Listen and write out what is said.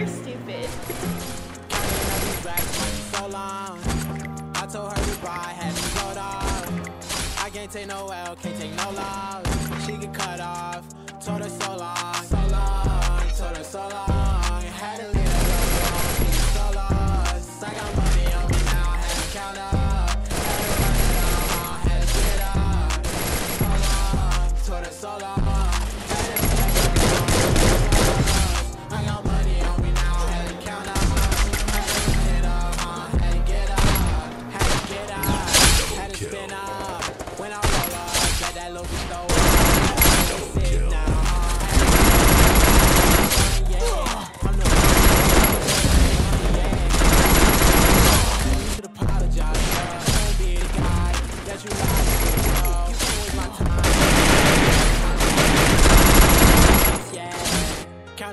You're stupid. I told her goodbye, had to off. I can't take no L, can't take no. She get cut off, told her so long.